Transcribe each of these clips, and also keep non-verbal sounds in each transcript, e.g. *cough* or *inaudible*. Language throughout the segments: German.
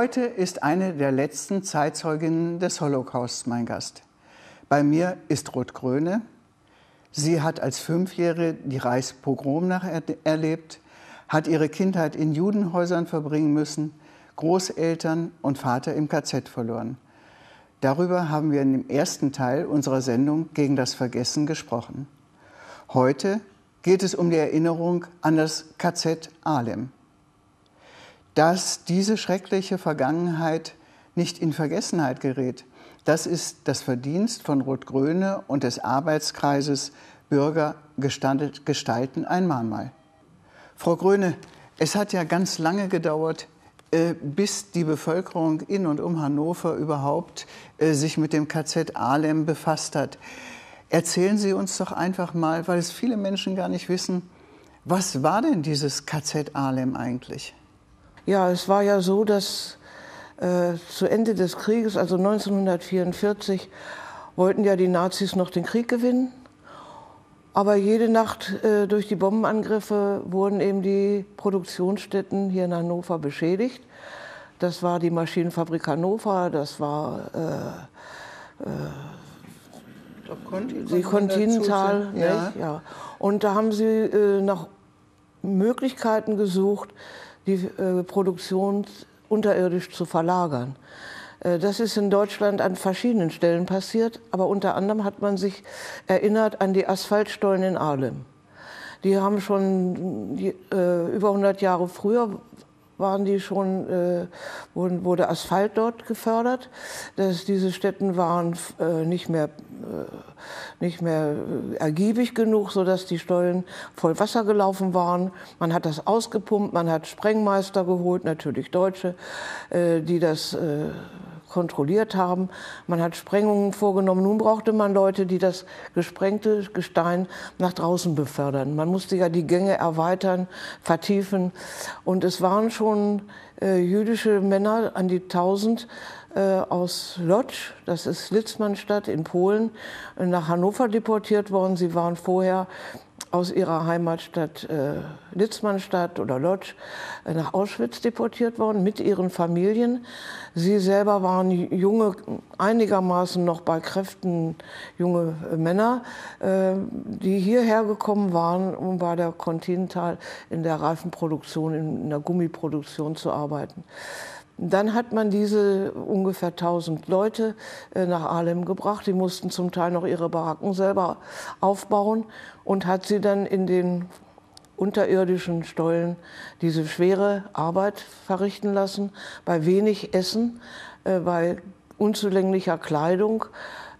Heute ist eine der letzten Zeitzeuginnen des Holocausts mein Gast. Bei mir ist Ruth Gröne. Sie hat als Fünfjährige die Reichspogromnacht erlebt, hat ihre Kindheit in Judenhäusern verbringen müssen, Großeltern und Vater im KZ verloren. Darüber haben wir in dem ersten Teil unserer Sendung gegen das Vergessen gesprochen. Heute geht es um die Erinnerung an das KZ Ahlem dass diese schreckliche Vergangenheit nicht in Vergessenheit gerät. Das ist das Verdienst von Rot-Gröne und des Arbeitskreises Bürger gestalten ein Mahnmal. Frau Gröne, es hat ja ganz lange gedauert, äh, bis die Bevölkerung in und um Hannover überhaupt äh, sich mit dem KZ Ahlem befasst hat. Erzählen Sie uns doch einfach mal, weil es viele Menschen gar nicht wissen, was war denn dieses KZ Ahlem eigentlich? Ja, es war ja so, dass äh, zu Ende des Krieges, also 1944, wollten ja die Nazis noch den Krieg gewinnen. Aber jede Nacht äh, durch die Bombenangriffe wurden eben die Produktionsstätten hier in Hannover beschädigt. Das war die Maschinenfabrik Hannover, das war äh, äh, die Continental. Ja. ja. Und da haben sie äh, nach Möglichkeiten gesucht, die äh, Produktion unterirdisch zu verlagern. Äh, das ist in Deutschland an verschiedenen Stellen passiert, aber unter anderem hat man sich erinnert an die Asphaltstollen in Ahlem. Die haben schon äh, über 100 Jahre früher waren die schon, äh, wurde Asphalt dort gefördert. Dass diese Städten waren äh, nicht mehr, äh, nicht mehr äh, ergiebig genug, sodass die Stollen voll Wasser gelaufen waren. Man hat das ausgepumpt, man hat Sprengmeister geholt, natürlich Deutsche, äh, die das äh, kontrolliert haben. Man hat Sprengungen vorgenommen. Nun brauchte man Leute, die das gesprengte Gestein nach draußen befördern. Man musste ja die Gänge erweitern, vertiefen. Und es waren schon äh, jüdische Männer an die tausend äh, aus Lodz, das ist Litzmannstadt in Polen, nach Hannover deportiert worden. Sie waren vorher aus ihrer Heimatstadt äh, Litzmannstadt oder Lodz äh, nach Auschwitz deportiert worden mit ihren Familien. Sie selber waren junge, einigermaßen noch bei Kräften junge äh, Männer, äh, die hierher gekommen waren, um bei der Continental in der Reifenproduktion, in der Gummiproduktion zu arbeiten. Dann hat man diese ungefähr 1000 Leute äh, nach Ahlem gebracht. Die mussten zum Teil noch ihre Baracken selber aufbauen und hat sie dann in den unterirdischen Stollen diese schwere Arbeit verrichten lassen, bei wenig Essen, äh, bei unzulänglicher Kleidung.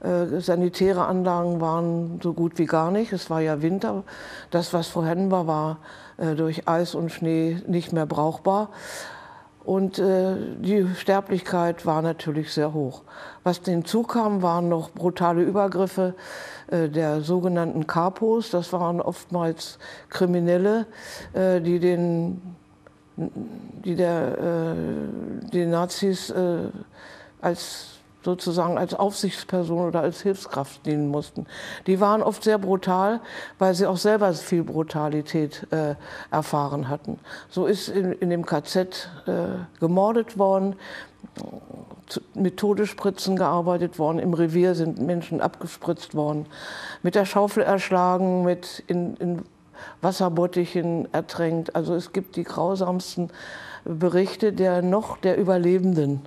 Äh, sanitäre Anlagen waren so gut wie gar nicht. Es war ja Winter. Das, was vorhanden war, war durch Eis und Schnee nicht mehr brauchbar. Und äh, die Sterblichkeit war natürlich sehr hoch. Was hinzukam, waren noch brutale Übergriffe äh, der sogenannten Kapos. Das waren oftmals Kriminelle, äh, die den, die der, äh, die Nazis äh, als sozusagen als Aufsichtsperson oder als Hilfskraft dienen mussten. Die waren oft sehr brutal, weil sie auch selber viel Brutalität äh, erfahren hatten. So ist in, in dem KZ äh, gemordet worden, mit Todesspritzen gearbeitet worden, im Revier sind Menschen abgespritzt worden, mit der Schaufel erschlagen, mit in, in Wasserbottichen ertränkt. Also es gibt die grausamsten Berichte der noch der Überlebenden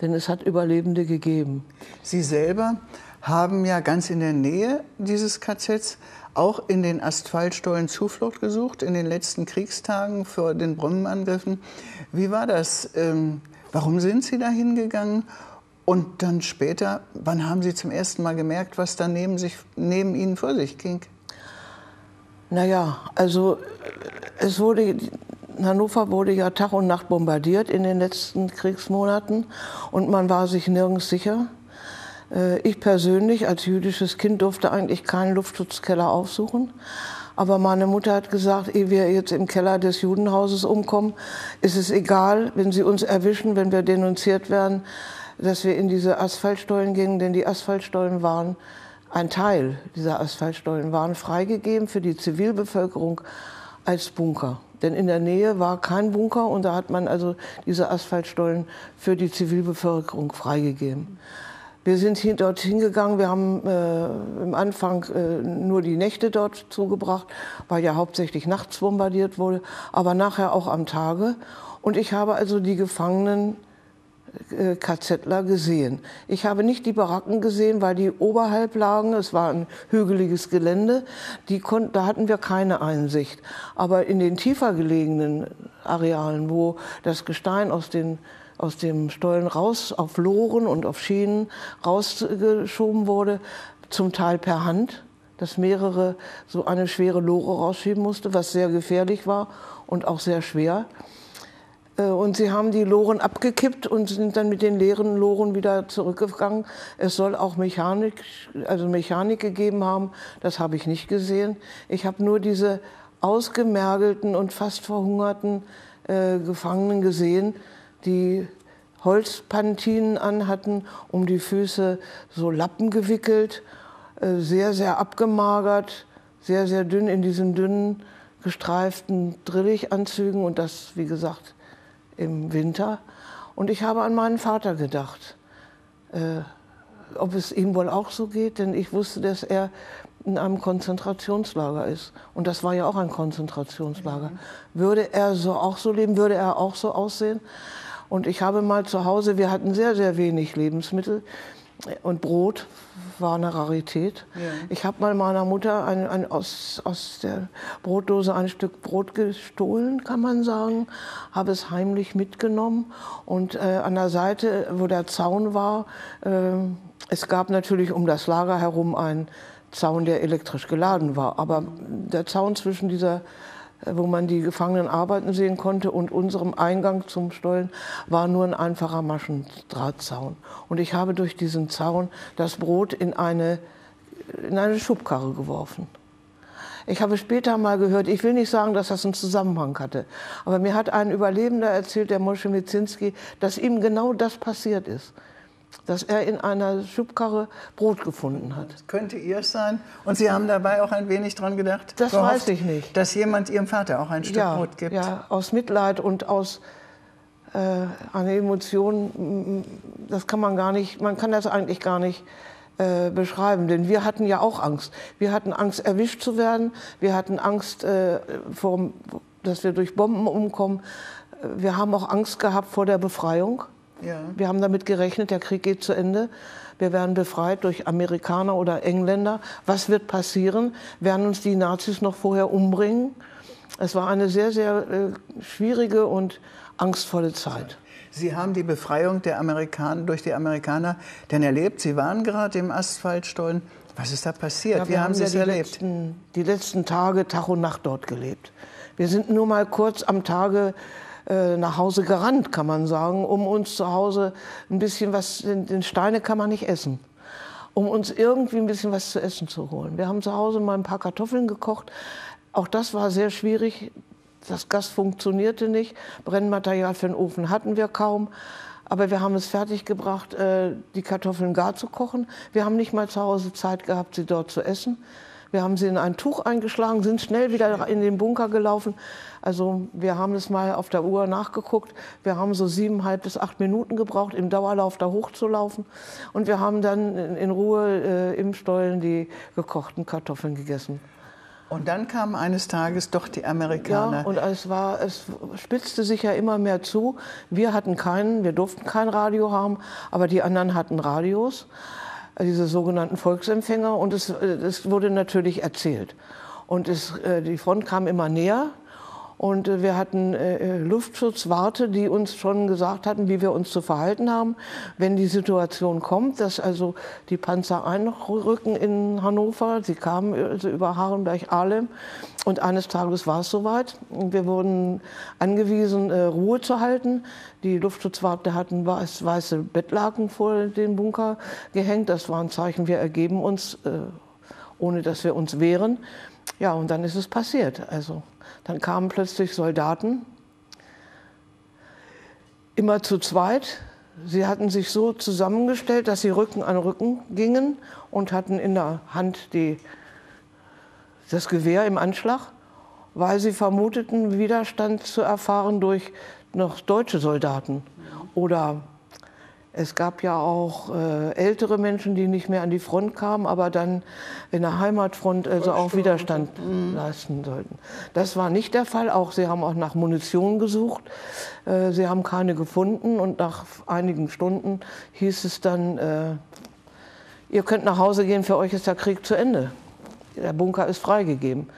denn es hat Überlebende gegeben. Sie selber haben ja ganz in der Nähe dieses KZs auch in den Asphaltstollen Zuflucht gesucht in den letzten Kriegstagen vor den Bombenangriffen. Wie war das? Ähm, warum sind Sie da hingegangen? Und dann später, wann haben Sie zum ersten Mal gemerkt, was da neben, sich, neben Ihnen vor sich ging? Naja, also es wurde Hannover wurde ja Tag und Nacht bombardiert in den letzten Kriegsmonaten und man war sich nirgends sicher. Äh, ich persönlich als jüdisches Kind durfte eigentlich keinen Luftschutzkeller aufsuchen. Aber meine Mutter hat gesagt, ehe wir jetzt im Keller des Judenhauses umkommen, ist es egal, wenn sie uns erwischen, wenn wir denunziert werden, dass wir in diese Asphaltstollen gingen, denn die Asphaltstollen waren, ein Teil dieser Asphaltstollen waren freigegeben für die Zivilbevölkerung als Bunker. Denn in der Nähe war kein Bunker und da hat man also diese Asphaltstollen für die Zivilbevölkerung freigegeben. Wir sind hin, dort hingegangen, wir haben äh, im Anfang äh, nur die Nächte dort zugebracht, weil ja hauptsächlich nachts bombardiert wurde, aber nachher auch am Tage. Und ich habe also die Gefangenen KZler gesehen. Ich habe nicht die Baracken gesehen, weil die oberhalb lagen. Es war ein hügeliges Gelände. Die konnten, da hatten wir keine Einsicht. Aber in den tiefer gelegenen Arealen, wo das Gestein aus den aus dem Stollen raus auf Loren und auf Schienen rausgeschoben wurde, zum Teil per Hand, dass mehrere so eine schwere Lore rausschieben musste, was sehr gefährlich war und auch sehr schwer. Äh, und sie haben die Loren abgekippt und sind dann mit den leeren Loren wieder zurückgegangen. Es soll auch Mechanik, also Mechanik gegeben haben. Das habe ich nicht gesehen. Ich habe nur diese ausgemergelten und fast verhungerten äh, Gefangenen gesehen, die Holzpantinen anhatten, um die Füße so Lappen gewickelt, äh, sehr, sehr abgemagert, sehr, sehr dünn in diesen dünnen, gestreiften Drillichanzügen und das, wie gesagt, im Winter. Und ich habe an meinen Vater gedacht, äh, ob es ihm wohl auch so geht, denn ich wusste, dass er in einem Konzentrationslager ist. Und das war ja auch ein Konzentrationslager. Mhm. Würde er so auch so leben, würde er auch so aussehen? Und ich habe mal zu Hause, wir hatten sehr, sehr wenig Lebensmittel und Brot war eine Rarität. Ja. Ich habe mal meiner Mutter ein, ein, aus, aus der Brotdose ein Stück Brot gestohlen, kann man sagen, habe es heimlich mitgenommen und äh, an der Seite, wo der Zaun war, äh, es gab natürlich um das Lager herum einen Zaun, der elektrisch geladen war, aber der Zaun zwischen dieser wo man die Gefangenen arbeiten sehen konnte. Und unserem Eingang zum Stollen war nur ein einfacher Maschendrahtzaun. Und ich habe durch diesen Zaun das Brot in eine, in eine Schubkarre geworfen. Ich habe später mal gehört, ich will nicht sagen, dass das einen Zusammenhang hatte, aber mir hat ein Überlebender erzählt, der Mosche Mitzinski, dass ihm genau das passiert ist dass er in einer Schubkarre Brot gefunden hat. Das könnte ihr sein. Und Sie haben dabei auch ein wenig dran gedacht? Das gehofft, weiß ich nicht. Dass jemand Ihrem Vater auch ein Stück ja, Brot gibt? Ja, aus Mitleid und aus äh, einer Emotion, das kann man gar nicht, man kann das eigentlich gar nicht äh, beschreiben. Denn wir hatten ja auch Angst. Wir hatten Angst, erwischt zu werden. Wir hatten Angst, äh, vor, dass wir durch Bomben umkommen. Wir haben auch Angst gehabt vor der Befreiung. Ja. Wir haben damit gerechnet, der Krieg geht zu Ende. Wir werden befreit durch Amerikaner oder Engländer. Was wird passieren? Werden uns die Nazis noch vorher umbringen? Es war eine sehr, sehr äh, schwierige und angstvolle Zeit. Sie haben die Befreiung der Amerikaner durch die Amerikaner denn erlebt. Sie waren gerade im Asphaltstollen. Was ist da passiert? Ja, Wie haben, haben Sie es erlebt? Letzten, die letzten Tage Tag und Nacht dort gelebt. Wir sind nur mal kurz am Tage äh, nach Hause gerannt, kann man sagen, um uns zu Hause ein bisschen was, den Steine kann man nicht essen, um uns irgendwie ein bisschen was zu essen zu holen. Wir haben zu Hause mal ein paar Kartoffeln gekocht. Auch das war sehr schwierig. Das Gas funktionierte nicht. Brennmaterial für den Ofen hatten wir kaum. Aber wir haben es fertiggebracht, äh, die Kartoffeln gar zu kochen. Wir haben nicht mal zu Hause Zeit gehabt, sie dort zu essen. Wir haben sie in ein Tuch eingeschlagen, sind schnell wieder in den Bunker gelaufen. Also wir haben es mal auf der Uhr nachgeguckt. Wir haben so siebeneinhalb bis acht Minuten gebraucht, im Dauerlauf da hochzulaufen. Und wir haben dann in Ruhe äh, im Stollen die gekochten Kartoffeln gegessen. Und dann kamen eines Tages doch die Amerikaner. Ja, und es, war, es spitzte sich ja immer mehr zu. Wir hatten keinen, wir durften kein Radio haben, aber die anderen hatten Radios diese sogenannten Volksempfänger. Und es, äh, es wurde natürlich erzählt. Und es, äh, die Front kam immer näher. Und äh, wir hatten Luftschutzwarte, die uns schon gesagt hatten, wie wir uns zu verhalten haben, wenn die Situation kommt, dass also die Panzer einrücken in Hannover. Sie kamen also über Harenberg-Ahlem. Und eines Tages war es soweit. Wir wurden angewiesen, Ruhe zu halten. Die Luftschutzwarte hatten weiß, weiße Bettlaken vor den Bunker gehängt. Das war ein Zeichen, wir ergeben uns, äh, ohne dass wir uns wehren. Ja, und dann ist es passiert. Also, dann kamen plötzlich Soldaten, immer zu zweit. Sie hatten sich so zusammengestellt, dass sie Rücken an Rücken gingen und hatten in der Hand die, das Gewehr im Anschlag weil sie vermuteten, Widerstand zu erfahren durch noch deutsche Soldaten oder es gab ja auch äh, ältere Menschen, die nicht mehr an die Front kamen, aber dann in der Heimatfront also auch Widerstand mhm. leisten sollten. Das war nicht der Fall. Auch sie haben auch nach Munition gesucht. Äh, sie haben keine gefunden und nach einigen Stunden hieß es dann, äh, ihr könnt nach Hause gehen, für euch ist der Krieg zu Ende. Der Bunker ist freigegeben.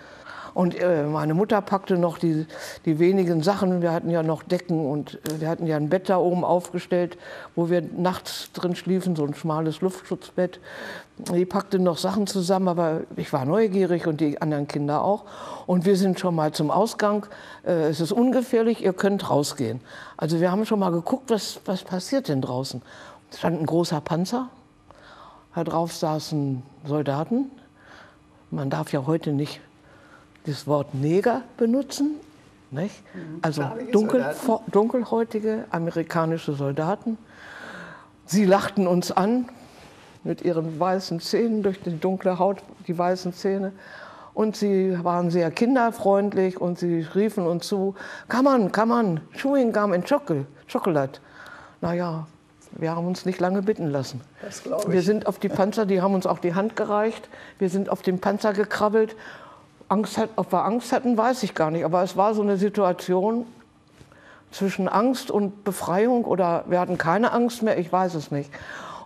Und äh, meine Mutter packte noch die, die wenigen Sachen. Wir hatten ja noch Decken und äh, wir hatten ja ein Bett da oben aufgestellt, wo wir nachts drin schliefen, so ein schmales Luftschutzbett. Die packte noch Sachen zusammen, aber ich war neugierig und die anderen Kinder auch. Und wir sind schon mal zum Ausgang. Äh, es ist ungefährlich, ihr könnt rausgehen. Also wir haben schon mal geguckt, was, was passiert denn draußen. Es stand ein großer Panzer, da drauf saßen Soldaten. Man darf ja heute nicht das Wort Neger benutzen. Nicht? Mhm. Also dunkel, dunkelhäutige amerikanische Soldaten. Sie lachten uns an mit ihren weißen Zähnen durch die dunkle Haut, die weißen Zähne. Und sie waren sehr kinderfreundlich und sie riefen uns zu, come on, come on, chewing gum and chocolate. Naja, wir haben uns nicht lange bitten lassen. Das ich. Wir sind auf die Panzer, die haben uns auch die Hand gereicht. Wir sind auf den Panzer gekrabbelt Angst hat, ob wir Angst hatten, weiß ich gar nicht. Aber es war so eine Situation zwischen Angst und Befreiung oder wir hatten keine Angst mehr, ich weiß es nicht.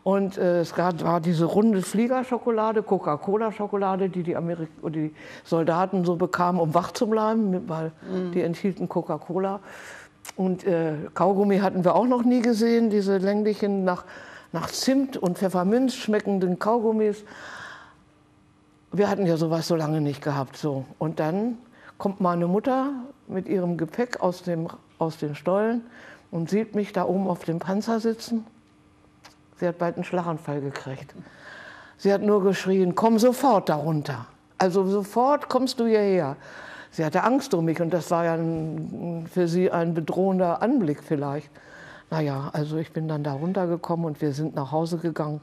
Und äh, es gab, war diese runde Fliegerschokolade, Coca-Cola-Schokolade, die die, Amerik die Soldaten so bekamen, um wach zu bleiben, weil mhm. die enthielten Coca-Cola. Und äh, Kaugummi hatten wir auch noch nie gesehen, diese länglichen, nach, nach Zimt und Pfefferminz schmeckenden Kaugummis wir hatten ja sowas so lange nicht gehabt. So. Und dann kommt meine Mutter mit ihrem Gepäck aus, dem, aus den Stollen und sieht mich da oben auf dem Panzer sitzen. Sie hat bald einen Schlaganfall gekriegt. Sie hat nur geschrien, komm sofort darunter. Also sofort kommst du hierher. Sie hatte Angst um mich und das war ja ein, für sie ein bedrohender Anblick vielleicht. Naja, also ich bin dann da runtergekommen und wir sind nach Hause gegangen.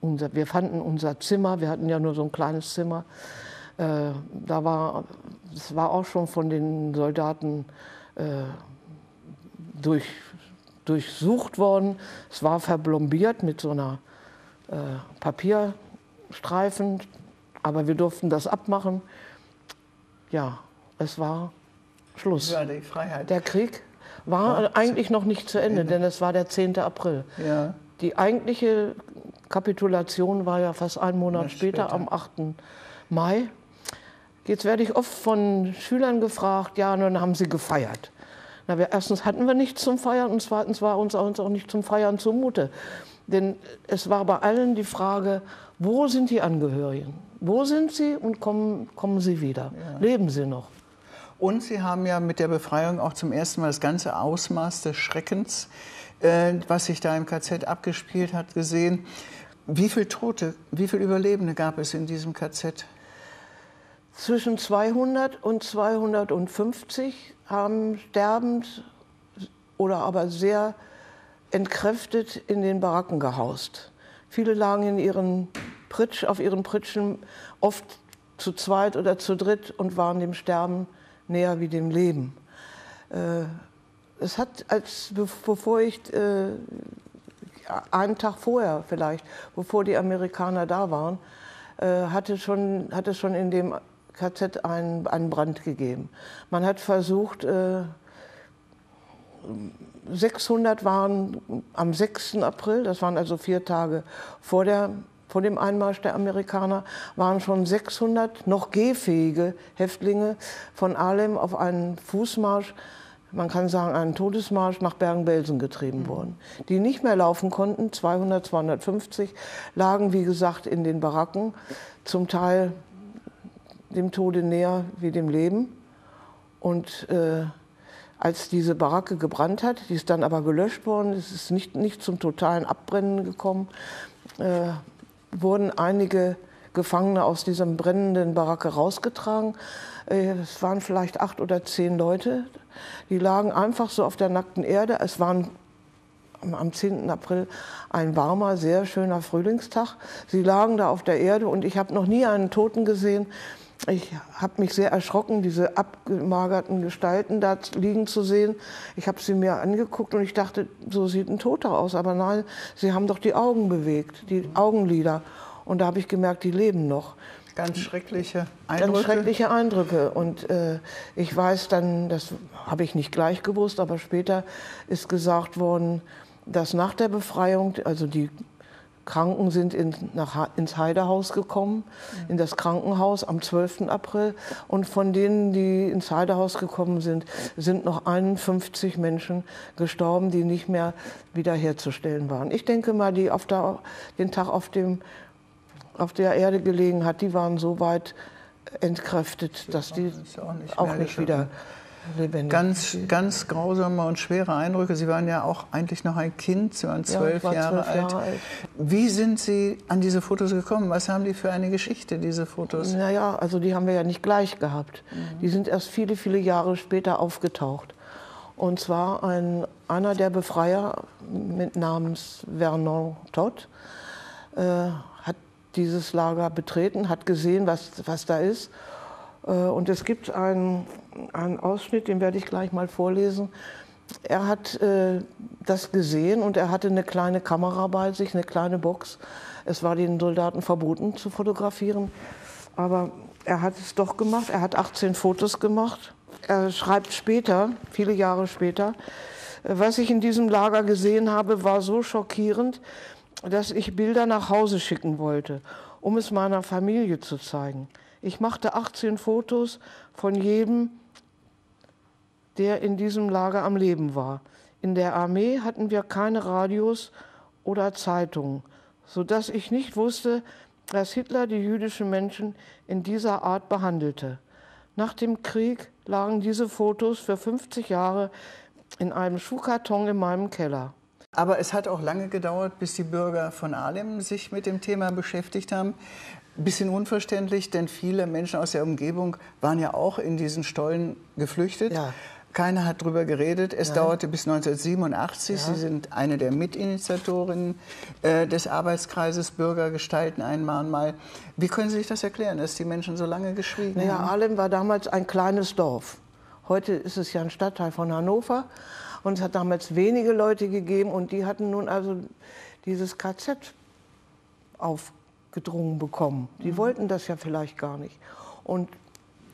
Unser, wir fanden unser Zimmer, wir hatten ja nur so ein kleines Zimmer, äh, da war, es war auch schon von den Soldaten äh, durch, durchsucht worden. Es war verblombiert mit so einer äh, Papierstreifen, aber wir durften das abmachen. Ja, es war Schluss. Ja, die Freiheit. Der Krieg war ja, eigentlich noch nicht zu Ende, Ende, denn es war der 10. April. Ja. Die eigentliche Kapitulation war ja fast einen Monat später, später, am 8. Mai. Jetzt werde ich oft von Schülern gefragt, ja, dann haben sie gefeiert. Na, wir, erstens hatten wir nichts zum Feiern und zweitens war uns auch nicht zum Feiern zumute. Denn es war bei allen die Frage, wo sind die Angehörigen? Wo sind sie und kommen, kommen sie wieder? Ja. Leben sie noch? Und Sie haben ja mit der Befreiung auch zum ersten Mal das ganze Ausmaß des Schreckens, äh, was sich da im KZ abgespielt hat, gesehen. Wie viele Tote, wie viele Überlebende gab es in diesem KZ? Zwischen 200 und 250 haben sterbend oder aber sehr entkräftet in den Baracken gehaust. Viele lagen in ihren Pritsch, auf ihren Pritschen oft zu zweit oder zu dritt und waren dem Sterben näher wie dem Leben. Äh, es hat, als bevor ich äh, einen Tag vorher vielleicht, bevor die Amerikaner da waren, äh, hatte, schon, hat es schon in dem KZ einen, einen Brand gegeben. Man hat versucht, äh, 600 waren am 6. April, das waren also vier Tage vor, der, vor dem Einmarsch der Amerikaner, waren schon 600 noch gehfähige Häftlinge von Alem auf einen Fußmarsch man kann sagen, einen Todesmarsch nach Bergen-Belsen getrieben mhm. worden. Die nicht mehr laufen konnten, 200, 250, lagen, wie gesagt, in den Baracken, zum Teil dem Tode näher wie dem Leben. Und äh, als diese Baracke gebrannt hat, die ist dann aber gelöscht worden, es ist nicht, nicht zum totalen Abbrennen gekommen, äh, wurden einige Gefangene aus diesem brennenden Baracke rausgetragen. Äh, es waren vielleicht acht oder zehn Leute. Die lagen einfach so auf der nackten Erde. Es war am 10. April ein warmer, sehr schöner Frühlingstag. Sie lagen da auf der Erde und ich habe noch nie einen Toten gesehen, Ich habe mich sehr erschrocken, diese abgemagerten Gestalten da liegen zu sehen. Ich habe sie mir angeguckt und ich dachte, so sieht ein Toter aus. Aber nein, sie haben doch die Augen bewegt, die Augenlider. Und da habe ich gemerkt, die leben noch. Ganz schreckliche Eindrücke. Ganz schreckliche Eindrücke. Und äh, ich weiß dann, das habe ich nicht gleich gewusst, aber später ist gesagt worden, dass nach der Befreiung, also die Kranken sind in, nach, ins Heidehaus gekommen, in das Krankenhaus am 12. April. Und von denen, die ins Heidehaus gekommen sind, sind noch 51 Menschen gestorben, die nicht mehr wiederherzustellen waren. Ich denke mal, die auf der, den Tag auf, dem, auf der Erde gelegen hat, die waren so weit entkräftet, dass die auch nicht, auch nicht wieder lebendig. Ganz, ganz grausame und schwere Eindrücke. Sie waren ja auch eigentlich noch ein Kind, Sie waren zwölf, ja, war Jahre, zwölf Jahre alt. alt. Wie sind Sie an diese Fotos gekommen? Was haben die für eine Geschichte, diese Fotos? Naja, also die haben wir ja nicht gleich gehabt. Mhm. Die sind erst viele, viele Jahre später aufgetaucht. Und zwar ein, einer der Befreier mit Namens Vernon Todd äh, dieses Lager betreten, hat gesehen, was, was da ist äh, und es gibt einen, einen Ausschnitt, den werde ich gleich mal vorlesen. Er hat äh, das gesehen und er hatte eine kleine Kamera bei sich, eine kleine Box. Es war den Soldaten verboten zu fotografieren, aber er hat es doch gemacht. Er hat 18 Fotos gemacht. Er schreibt später, viele Jahre später, was ich in diesem Lager gesehen habe, war so schockierend, dass ich Bilder nach Hause schicken wollte, um es meiner Familie zu zeigen. Ich machte 18 Fotos von jedem, der in diesem Lager am Leben war. In der Armee hatten wir keine Radios oder Zeitungen, sodass ich nicht wusste, dass Hitler die jüdischen Menschen in dieser Art behandelte. Nach dem Krieg lagen diese Fotos für 50 Jahre in einem Schuhkarton in meinem Keller. Aber es hat auch lange gedauert, bis die Bürger von Ahlem sich mit dem Thema beschäftigt haben. Ein bisschen unverständlich, denn viele Menschen aus der Umgebung waren ja auch in diesen Stollen geflüchtet. Ja. Keiner hat darüber geredet. Es Nein. dauerte bis 1987. Ja. Sie sind eine der Mitinitiatorinnen äh, des Arbeitskreises Bürger gestalten ein Mahnmal. Wie können Sie sich das erklären, dass die Menschen so lange geschwiegen naja, haben? Ahlem war damals ein kleines Dorf. Heute ist es ja ein Stadtteil von Hannover. Und es hat damals wenige Leute gegeben und die hatten nun also dieses KZ auf gedrungen bekommen. Die mhm. wollten das ja vielleicht gar nicht und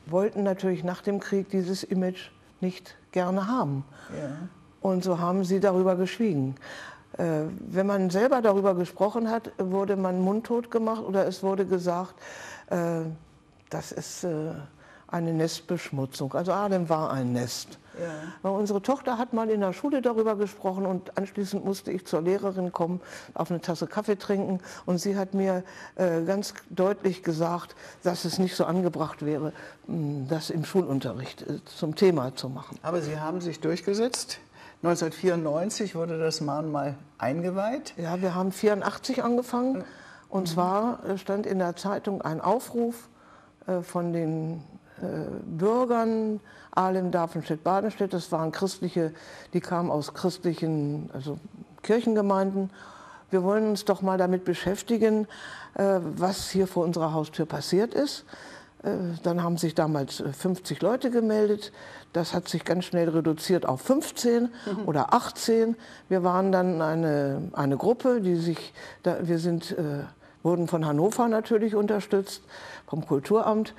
wollten natürlich nach dem Krieg dieses Image nicht gerne haben. Ja. Und so haben sie darüber geschwiegen. Äh, wenn man selber darüber gesprochen hat, wurde man mundtot gemacht oder es wurde gesagt, äh, das ist äh, eine Nestbeschmutzung. Also Adam war ein Nest. Ja. Unsere Tochter hat mal in der Schule darüber gesprochen und anschließend musste ich zur Lehrerin kommen, auf eine Tasse Kaffee trinken und sie hat mir äh, ganz deutlich gesagt, dass es nicht so angebracht wäre, das im Schulunterricht äh, zum Thema zu machen. Aber Sie haben sich durchgesetzt? 1994 wurde das Mahnmal eingeweiht? Ja, wir haben 1984 angefangen. Und mhm. zwar äh, stand in der Zeitung ein Aufruf äh, von den äh, Bürgern, Ahlem, Darfenstedt, Badenstedt. Das waren christliche, die kamen aus christlichen also Kirchengemeinden. Wir wollen uns doch mal damit beschäftigen, äh, was hier vor unserer Haustür passiert ist. Äh, dann haben sich damals 50 Leute gemeldet. Das hat sich ganz schnell reduziert auf 15 mhm. oder 18. Wir waren dann eine, eine Gruppe, die sich, da, wir sind, äh, wurden von Hannover natürlich unterstützt vom Kulturamt.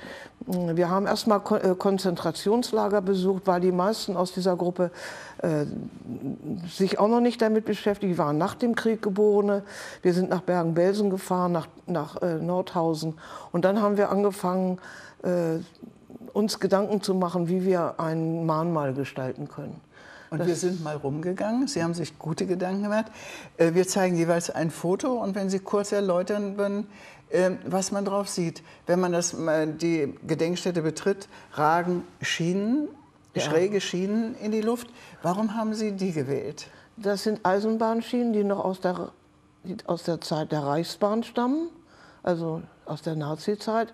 Wir haben erstmal äh, Konzentrationslager besucht, weil die meisten aus dieser Gruppe äh, sich auch noch nicht damit beschäftigt. Waren nach dem Krieg Geborene. Wir sind nach Bergen-Belsen gefahren, nach, nach äh, Nordhausen. Und dann haben wir angefangen, äh, uns Gedanken zu machen, wie wir ein Mahnmal gestalten können. Und wir sind mal rumgegangen. Sie haben sich gute Gedanken gemacht. Äh, wir zeigen jeweils ein Foto und wenn Sie kurz erläutern würden, ähm, was man drauf sieht. Wenn man das, die Gedenkstätte betritt, ragen Schienen, ja. schräge Schienen in die Luft. Warum haben Sie die gewählt? Das sind Eisenbahnschienen, die noch aus der, aus der Zeit der Reichsbahn stammen, also aus der Nazizeit. Äh,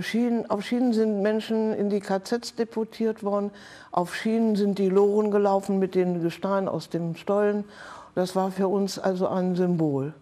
Schienen, auf Schienen sind Menschen in die KZs deportiert worden. Auf Schienen sind die Loren gelaufen mit den Gesteinen aus dem Stollen. Das war für uns also ein Symbol.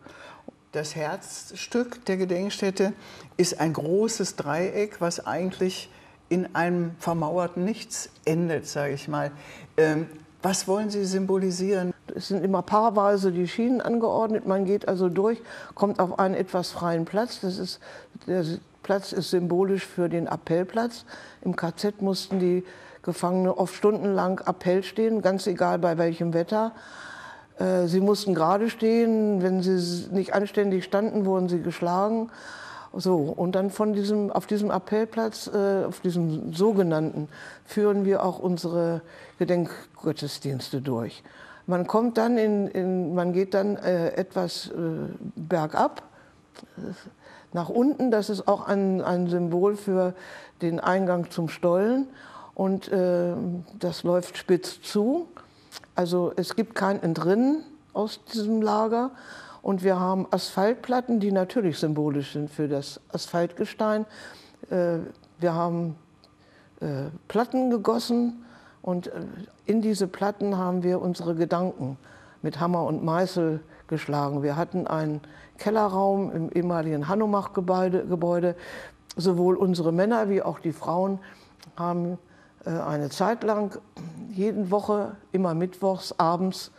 Das Herzstück der Gedenkstätte ist ein großes Dreieck, was eigentlich in einem vermauerten Nichts endet, sage ich mal. Ähm, was wollen Sie symbolisieren? Es sind immer paarweise die Schienen angeordnet. Man geht also durch, kommt auf einen etwas freien Platz. Das ist, der Platz ist symbolisch für den Appellplatz. Im KZ mussten die Gefangene oft stundenlang Appell stehen, ganz egal bei welchem Wetter. Äh, sie mussten gerade stehen. Wenn sie nicht anständig standen, wurden sie geschlagen. So, und dann von diesem, auf diesem Appellplatz, äh, auf diesem sogenannten, führen wir auch unsere Gedenkgottesdienste durch. Man kommt dann in, in man geht dann äh, etwas bergab, nach unten. Das ist auch ein, ein Symbol für den Eingang zum Stollen. Und äh, das läuft spitz zu. Also es gibt kein Entrinnen aus diesem Lager. Und wir haben Asphaltplatten, die natürlich symbolisch sind für das Asphaltgestein. Äh, wir haben äh, Platten gegossen und äh, in diese Platten haben wir unsere Gedanken mit Hammer und Meißel geschlagen. Wir hatten einen Kellerraum im ehemaligen Hanomach-Gebäude. Sowohl unsere Männer wie auch die Frauen haben eine Zeit lang jede Woche, immer mittwochs abends,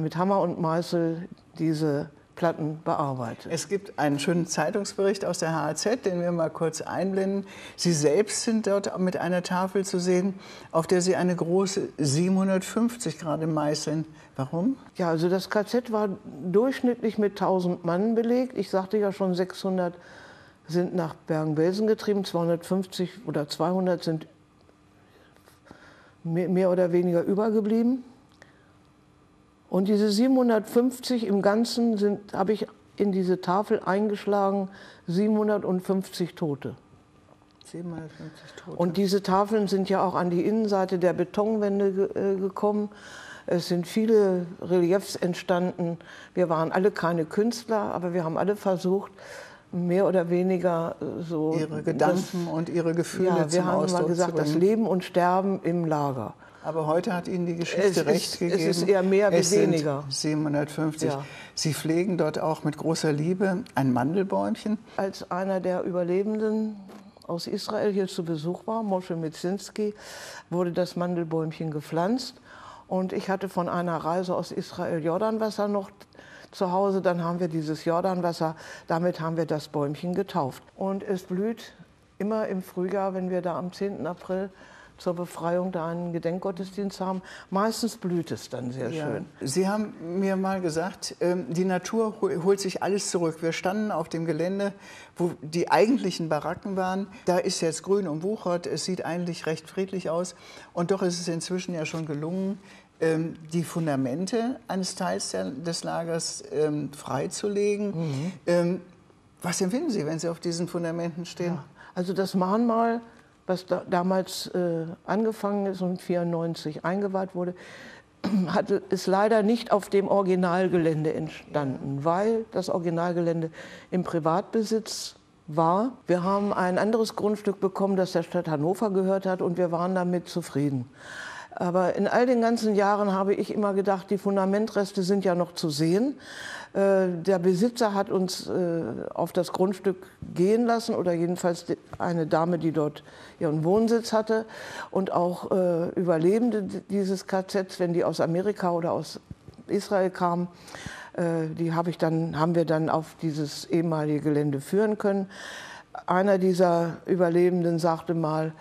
mit Hammer und Meißel diese Platten bearbeitet. Es gibt einen schönen Zeitungsbericht aus der HAZ, den wir mal kurz einblenden. Sie selbst sind dort mit einer Tafel zu sehen, auf der Sie eine große 750 gerade meißeln. Warum? Ja, also das KZ war durchschnittlich mit 1000 Mann belegt. Ich sagte ja schon, 600 sind nach Bergen-Belsen getrieben, 250 oder 200 sind mehr oder weniger übergeblieben. Und diese 750 im Ganzen habe ich in diese Tafel eingeschlagen, 750 Tote. 750 Tote. Und diese Tafeln sind ja auch an die Innenseite der Betonwände äh, gekommen. Es sind viele Reliefs entstanden. Wir waren alle keine Künstler, aber wir haben alle versucht, mehr oder weniger äh, so. Ihre Gedanken das, und Ihre Gefühle ja, wir haben mal gesagt, das Leben und Sterben im Lager. Aber heute hat Ihnen die Geschichte es recht ist, gegeben. Es ist eher mehr es weniger. 750. Ja. Sie pflegen dort auch mit großer Liebe ein Mandelbäumchen. Als einer der Überlebenden aus Israel hier zu Besuch war, Moshe Mitzinski, wurde das Mandelbäumchen gepflanzt. Und ich hatte von einer Reise aus Israel Jordanwasser noch zu Hause. Dann haben wir dieses Jordanwasser, damit haben wir das Bäumchen getauft. Und es blüht immer im Frühjahr, wenn wir da am 10. April zur Befreiung da einen Gedenkgottesdienst haben. Meistens blüht es dann sehr ja. schön. Sie haben mir mal gesagt, ähm, die Natur holt sich alles zurück. Wir standen auf dem Gelände, wo die eigentlichen Baracken waren. Da ist jetzt grün umwuchert. Es sieht eigentlich recht friedlich aus. Und doch ist es inzwischen ja schon gelungen, ähm, die Fundamente eines Teils des Lagers ähm, freizulegen. Mhm. Was empfinden Sie, wenn Sie auf diesen Fundamenten stehen? Ja. Also das Mahnmal was da, damals äh, angefangen ist und 94 eingeweiht wurde, *clears throat* hatte, ist leider nicht auf dem Originalgelände entstanden, weil das Originalgelände im Privatbesitz war. Wir haben ein anderes Grundstück bekommen, das der Stadt Hannover gehört hat und wir waren damit zufrieden. Aber in all den ganzen Jahren habe ich immer gedacht, die Fundamentreste sind ja noch zu sehen. Äh, der Besitzer hat uns äh, auf das Grundstück gehen lassen oder jedenfalls eine Dame, die dort ihren Wohnsitz hatte und auch äh, Überlebende dieses KZs, wenn die aus Amerika oder aus Israel kamen, die habe ich dann, haben wir dann auf dieses ehemalige Gelände führen können. Einer dieser Überlebenden sagte mal,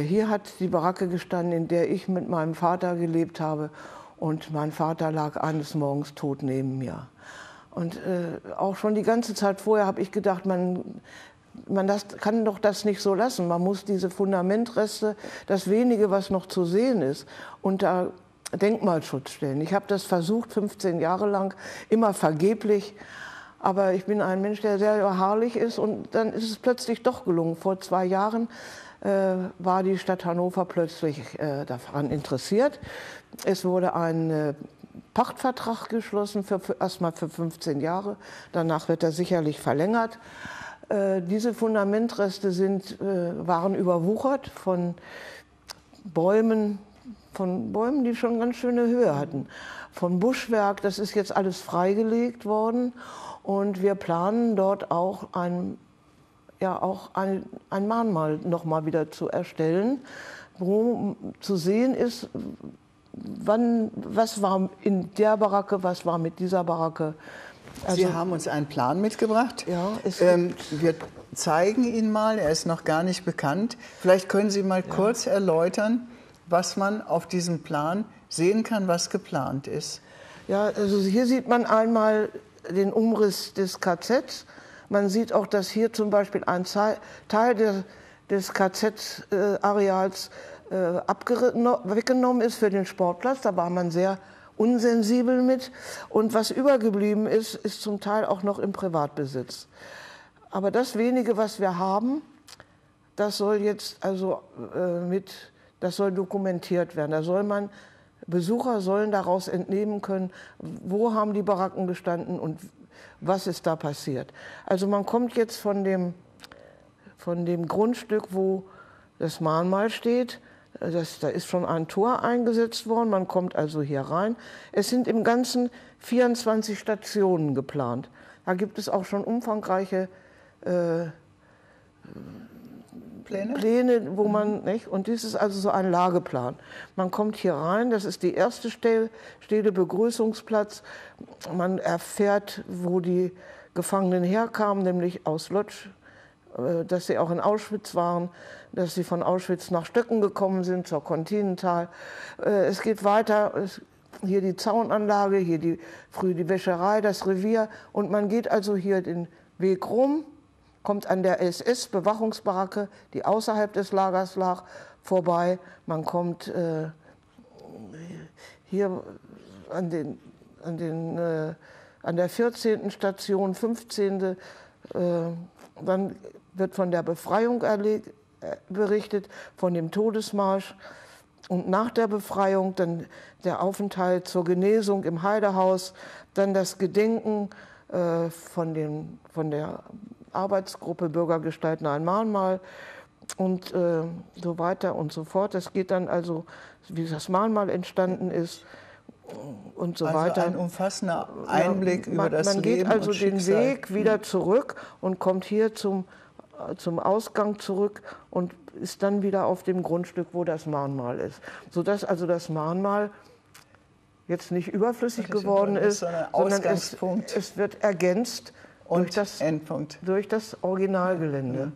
hier hat die Baracke gestanden, in der ich mit meinem Vater gelebt habe und mein Vater lag eines Morgens tot neben mir. Und äh, auch schon die ganze Zeit vorher habe ich gedacht, man, man das, kann doch das nicht so lassen. Man muss diese Fundamentreste, das wenige, was noch zu sehen ist, unter Denkmalschutz stellen. Ich habe das versucht, 15 Jahre lang, immer vergeblich. Aber ich bin ein Mensch, der sehr beharrlich ist. Und dann ist es plötzlich doch gelungen. Vor zwei Jahren äh, war die Stadt Hannover plötzlich äh, daran interessiert. Es wurde ein äh, Pachtvertrag geschlossen, für, erstmal für 15 Jahre. Danach wird er sicherlich verlängert. Äh, diese Fundamentreste sind, äh, waren überwuchert von Bäumen, von Bäumen, die schon ganz schöne Höhe hatten. Von Buschwerk, das ist jetzt alles freigelegt worden. Und wir planen dort auch ein, ja, auch ein, ein Mahnmal nochmal wieder zu erstellen, wo zu sehen ist, wann, was war in der Baracke, was war mit dieser Baracke. Also, Sie haben uns einen Plan mitgebracht. Ja, ähm, wir zeigen ihn mal, er ist noch gar nicht bekannt. Vielleicht können Sie mal ja. kurz erläutern, was man auf diesem Plan sehen kann, was geplant ist. Ja, also hier sieht man einmal den Umriss des KZ. Man sieht auch, dass hier zum Beispiel ein Teil der, des KZ-Areals äh, weggenommen ist für den Sportplatz. Da war man sehr unsensibel mit. Und was übergeblieben ist, ist zum Teil auch noch im Privatbesitz. Aber das wenige, was wir haben, das soll jetzt also äh, mit, das soll dokumentiert werden. Da soll man Besucher sollen daraus entnehmen können, wo haben die Baracken gestanden und was ist da passiert. Also man kommt jetzt von dem, von dem Grundstück, wo das Mahnmal steht, das, da ist schon ein Tor eingesetzt worden, man kommt also hier rein. Es sind im Ganzen 24 Stationen geplant. Da gibt es auch schon umfangreiche äh, Pläne? Pläne, wo man, mhm. nicht? Und dies ist also so ein Lageplan. Man kommt hier rein, das ist die erste Stelle, Stelle Begrüßungsplatz. Man erfährt, wo die Gefangenen herkamen, nämlich aus Lodz, äh, dass sie auch in Auschwitz waren, dass sie von Auschwitz nach Stöcken gekommen sind, zur Kontinental. Äh, es geht weiter, hier die Zaunanlage, hier die, früh die Wäscherei, das Revier. Und man geht also hier den Weg rum kommt an der SS-Bewachungsbaracke, die außerhalb des Lagers lag, vorbei. Man kommt äh, hier an, den, an, den, äh, an der 14. Station, 15. Äh, dann wird von der Befreiung äh, berichtet, von dem Todesmarsch. Und nach der Befreiung dann der Aufenthalt zur Genesung im Heidehaus, dann das Gedenken äh, von, den, von der Arbeitsgruppe Bürger gestalten ein Mahnmal und äh, so weiter und so fort. Das geht dann also, wie das Mahnmal entstanden ist und so also weiter. Ein umfassender Einblick ja, man, über das man Leben. Man geht also den Weg wieder zurück und kommt hier zum, zum Ausgang zurück und ist dann wieder auf dem Grundstück, wo das Mahnmal ist. Sodass also das Mahnmal jetzt nicht überflüssig geworden ist, sondern es, es wird ergänzt und durch das, Endpunkt. Durch das Originalgelände. Ja.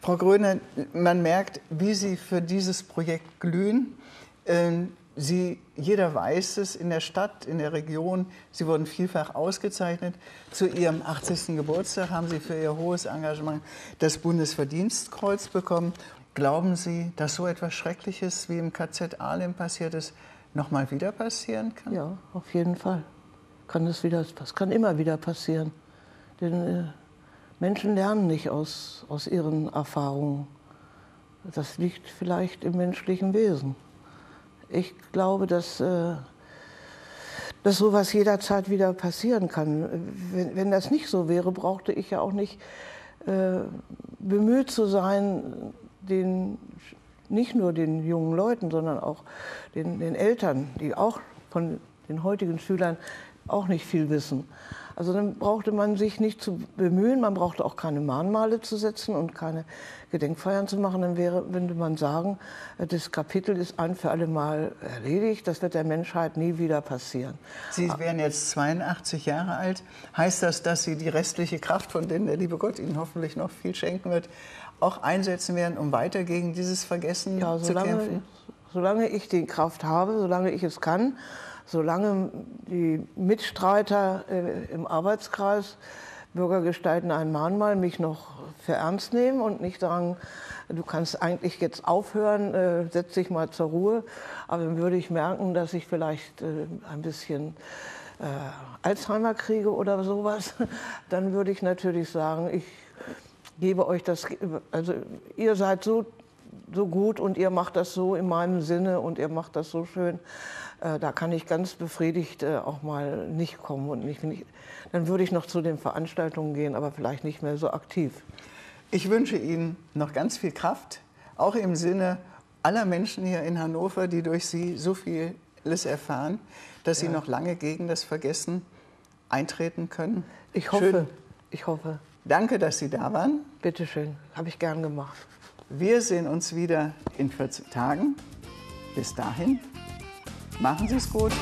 Frau Gröne, man merkt, wie Sie für dieses Projekt glühen. Ähm, Sie, jeder weiß es in der Stadt, in der Region. Sie wurden vielfach ausgezeichnet. Zu Ihrem 80. Geburtstag haben Sie für Ihr hohes Engagement das Bundesverdienstkreuz bekommen. Glauben Sie, dass so etwas Schreckliches wie im KZ Ahlem passiert ist, nochmal wieder passieren kann? Ja, auf jeden Fall. Kann das, wieder, das kann immer wieder passieren. Denn äh, Menschen lernen nicht aus, aus ihren Erfahrungen. Das liegt vielleicht im menschlichen Wesen. Ich glaube, dass, äh, dass sowas jederzeit wieder passieren kann. Wenn, wenn das nicht so wäre, brauchte ich ja auch nicht äh, bemüht zu sein, den, nicht nur den jungen Leuten, sondern auch den, den Eltern, die auch von den heutigen Schülern auch nicht viel wissen. Also dann brauchte man sich nicht zu bemühen, man brauchte auch keine Mahnmale zu setzen und keine Gedenkfeiern zu machen. Dann wäre, würde man sagen, das Kapitel ist ein für alle Mal erledigt, das wird der Menschheit nie wieder passieren. Sie werden jetzt 82 Jahre alt. Heißt das, dass Sie die restliche Kraft, von der der liebe Gott Ihnen hoffentlich noch viel schenken wird, auch einsetzen werden, um weiter gegen dieses Vergessen ja, solange, zu kämpfen? Solange ich die Kraft habe, solange ich es kann solange die Mitstreiter äh, im Arbeitskreis Bürger gestalten ein Mahnmal mich noch für ernst nehmen und nicht sagen, du kannst eigentlich jetzt aufhören, äh, setz dich mal zur Ruhe. Aber dann würde ich merken, dass ich vielleicht äh, ein bisschen äh, Alzheimer kriege oder sowas, *laughs* dann würde ich natürlich sagen, ich gebe euch das, also ihr seid so, so gut und ihr macht das so in meinem Sinne und ihr macht das so schön. Äh, da kann ich ganz befriedigt äh, auch mal nicht kommen. Und nicht, nicht, dann würde ich noch zu den Veranstaltungen gehen, aber vielleicht nicht mehr so aktiv. Ich wünsche Ihnen noch ganz viel Kraft, auch im Sinne aller Menschen hier in Hannover, die durch Sie so vieles erfahren, dass Sie noch lange gegen das Vergessen eintreten können? Ich hoffe. Schön. Ich hoffe. Danke, dass Sie da waren. Bitte schön. Habe ich gern gemacht. Wir sehen uns wieder in 14 Tagen. Bis dahin, machen Sie es gut.